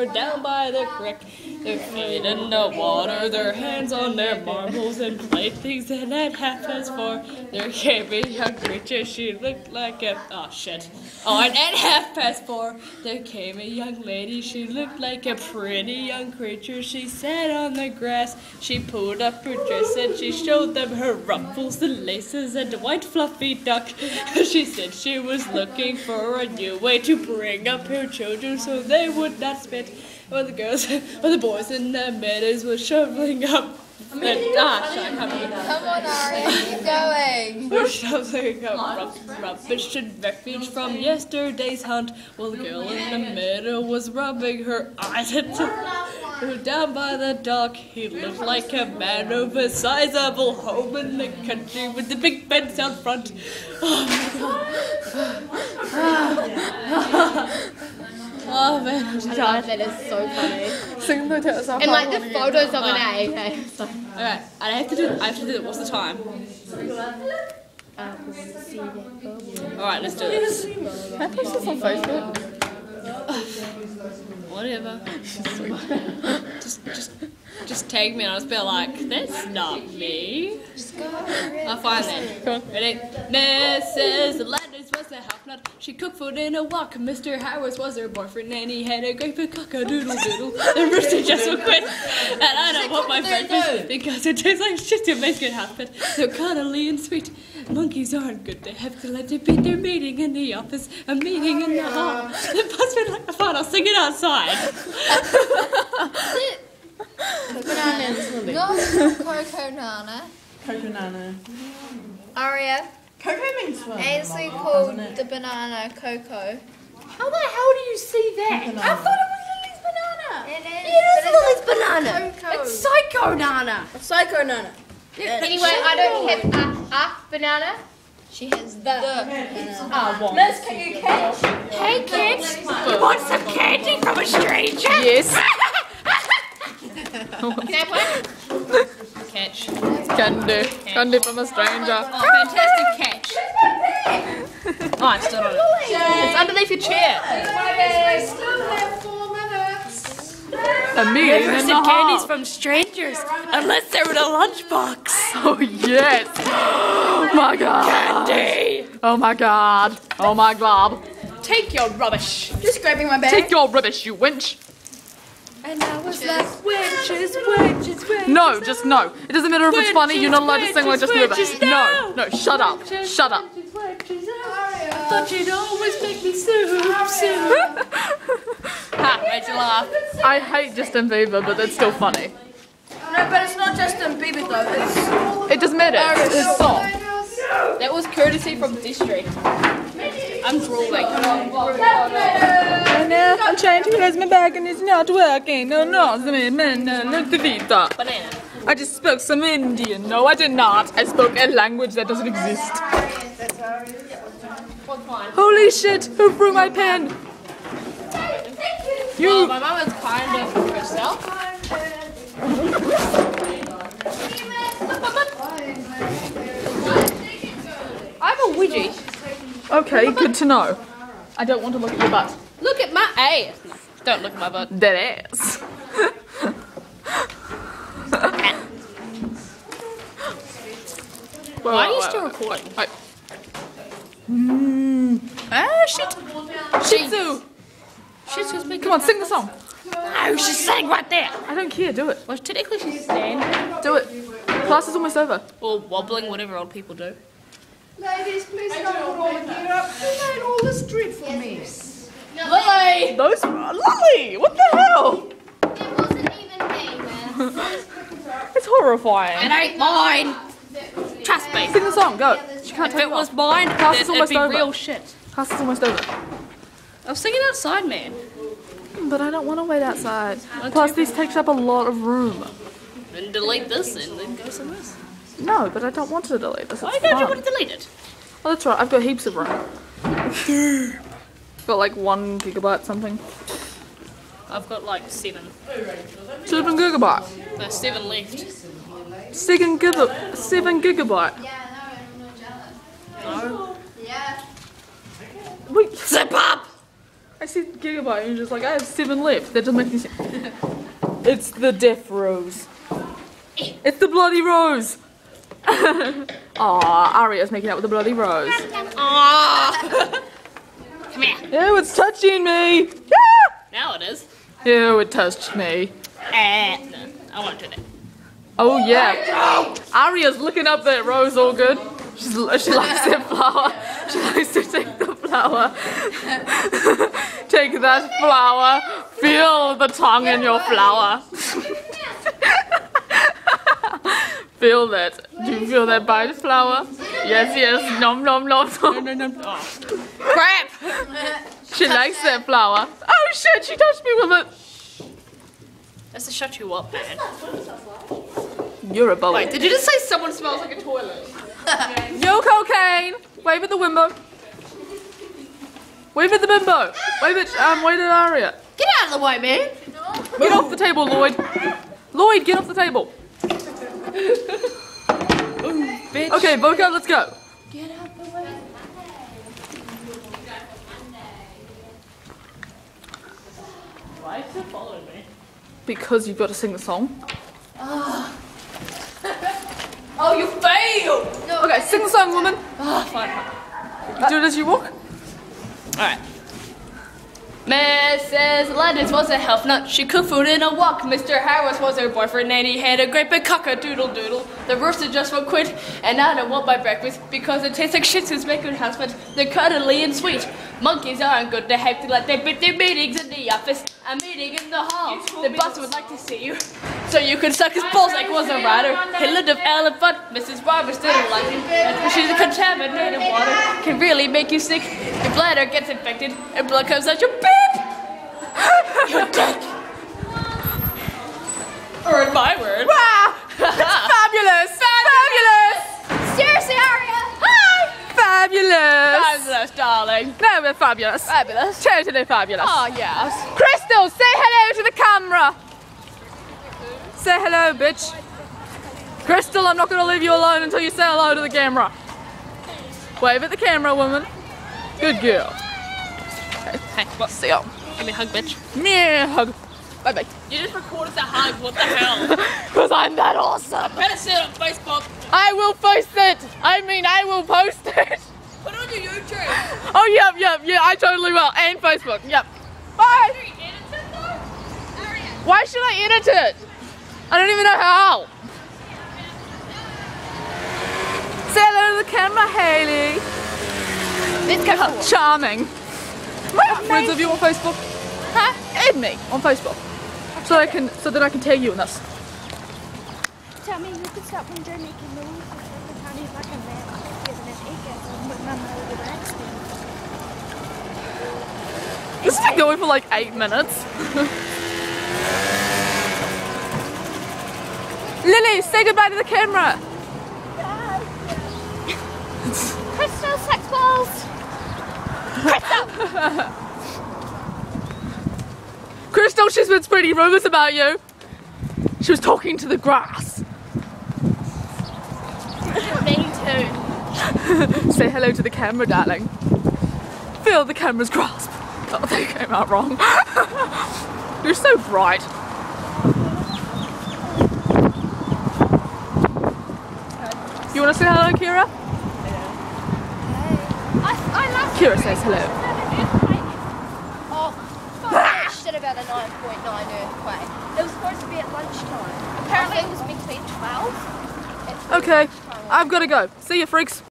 were down by the creek. Their feet in the water, their hands on their marbles and playthings. And at half past four, there came a young creature. She looked like a oh shit. Oh, and at half past four, there came a young lady. She looked like a pretty young creature. She sat on the grass. She pulled up her dress and she showed them her ruffles, the laces, and a white fluffy duck. She said she was looking for a new way to bring up her children so they would not spit. While the girls, while the boys in the meadows were shoveling up. the I can't read. Come on, Ari, keep going. We're shoveling up rub- rubbish and refuge from yesterday's hunt while the girl in the meadow was rubbing her eyes at down by the dock. He looked like a man of a sizable home in the country with the big fence out front. Oh Oh, man, I'm so tired. That is so funny. Sing the to yourself. And like the photos of an A. Okay. So, Alright, I have to do I have to do it. What's the time? Alright, let's do this. Can I post this on Facebook? Whatever. just, just, just tag me and I'll just be like, that's not me. I'll find that. Come on. Ready? Mrs. Landis was a half nut. She cooked food in a wok. Mr. Howard was her boyfriend and he had a great big cock-a-doodle doodle. The rooster just will quit. And I don't want my breakfast because it tastes like shit to make it happen. So cuddly and sweet. Monkeys aren't good. They have to let them beat their meeting in the office, a meeting in the hall. The bus would like a fun. I'll sing it outside. not Coco Nana. Coco Nana. Aria, Coco means what? Ainsley called the banana cocoa. How the hell do you see that? Coco I thought it was Lily's banana. It is. It is but Lily's it's banana. Coco. It's Psycho Nana. Psycho Nana. Anyway, I don't have a, a banana. She has the. Ah, what? Miss, can you catch? Hey kids, you want some candy from a stranger? Yes. Can I play? Catch. Candy. Candy from a stranger. Oh, fantastic catch. Oh, it's still on it. It's underneath your chair. A meeting in the Some candies from strangers, unless they're in a lunchbox. Oh yes. Oh my god. Candy. Oh my god. Oh my god. Take your rubbish. Just grabbing my bag. Take your rubbish, you wench. And I was like, wenches, wenches, wenches. No, just no. It doesn't matter if it's funny. You're not allowed to sing like Justin Bieber. Wenches, No, no. Shut up. Shut up. I thought you'd always make me soup, soup. ha, made you laugh. I hate Justin Bieber, but that's still funny. No, but it's not Justin Bieber though. It's It doesn't matter. It's his song. That was courtesy from the District. I'm drooling. I'm trying to close my bag and it's not working. No, no, look the Vita. Banana. I just spoke some Indian. No, I did not. I spoke a language that doesn't exist. Holy shit! Who threw my pen? Well, You. my mum is kind of herself. I'm a widget. Okay, good to know. I don't want to look at your butt. Look at my ass. No, don't look at my butt. That ass. Why are you still recording? I... Mm. Ah, shit. Shih Tzu. She's just making. Come on, sing the song. No, she's sitting right there. I don't care. Do it. Well, technically she's standing Do it. Class is almost over. or wobbling, whatever old people do. Ladies, please don't put all the gear up. You made all this dreadful mess. Lily. Those Lily. What the hell? It wasn't even me, man. It's horrifying. It ain't mine. Trust me. Sing the song. Go. She can't If take it was mine, Class it, is it'd almost be over. real shit. Class is almost over. I was singing outside, man. But I don't want to wait outside. Plus, this takes up a lot of room. Then delete this and then go somewhere else. No, but I don't want to delete this. Why It's don't you fun. want to delete it? Oh, that's right. I've got heaps of room. got like one gigabyte something. I've got like seven. Seven gigabyte. No, seven left. Seven giga. Seven gigabyte. Yeah, no, I'm not jealous. No. Yeah. Wait. Zip up! I see Gigabyte and you're just like, I have seven left. That doesn't make any sense. It's the death rose. It's the bloody rose. Aw, Aria's making out with the bloody rose. Aww. Come here. Ew, it's touching me. Yeah. Now it is. Ew, it touched me. Eh, no, I want to do that. Oh yeah. Aria's looking up that rose all good. She's, she likes that flower. She likes to take the flower. take that flower. Feel the tongue in your flower. feel that. Do you feel that bite flower? Yes, yes. Nom nom nom nom. No, no, no. Oh. Crap! She likes that flower. Oh shit, she touched me with it. That's to shut you up, man. You're a bully. Wait, did you just say someone smells like a toilet? Yo, cocaine! Wave at the wimbo. Wave at the bimbo. Wave at, um, wave at Aria. Get out of the way, man. Get off the table, Lloyd. Lloyd, get off the table. Bitch. Okay, Boca, let's go. Why is it following me? Because you've got to sing the song. Oh, you failed! Okay, sing the song, woman. Oh, fine. Do it as you walk. Alright. Mrs. Landis was a health nut. She cooked food in a wok. Mr. Harris was her boyfriend and he had a great big cock a doodle doodle. The rooster just won't quit and I don't want my breakfast because it tastes like shit who's making husband. They're cuddly and sweet. Monkeys aren't good. They have to let their bit their meetings in the office. A meeting in the hall. The boss would like to see you. So you can suck his balls like was a rider. He lived of elephant. Mrs. Roberts didn't like him. And She's a contaminated water. Can really make you sick. Your bladder gets infected and blood comes out your beep. Your dick. Or in my words. Ah, fabulous! Fabulous! Fabulous! Darling. No, we're fabulous. Fabulous. Totally fabulous. Oh, yes. Crystal, say hello to the camera. Say hello, bitch. Crystal, I'm not going to leave you alone until you say hello to the camera. Wave at the camera, woman. Good girl. Hey, what? See ya. Give me a hug, bitch. Meh, hug. Bye bye. You just recorded the hug. What the hell? Because I'm that awesome. Better see it on Facebook. I will post it. I mean, I will post it. Put it on your YouTube. Oh, yep, yep, yeah, I totally will. And Facebook, yep. Bye. Why should I edit it? I don't even know how. Say hello to the camera, Haley. Go. How charming. My friends of you on Facebook. Huh? Add me on Facebook. So I can so that I can tag you in this. Tell me you could stop when you're making noise like a man This has been going for like eight minutes. Lily, say goodbye to the camera. Crystal sex balls! Crystal, she's been spreading rumors about you. She was talking to the grass. Me too. Say hello to the camera, darling. Feel the camera's grasp. Oh, they came out wrong. You're so bright. You want to say hello, Kira? I, I love Kira says hello. Oh, fuck shit about a 9.9 earthquake. It was supposed to be at lunchtime. Apparently it was meant to be at 12. Okay, I've got to go. See you, freaks.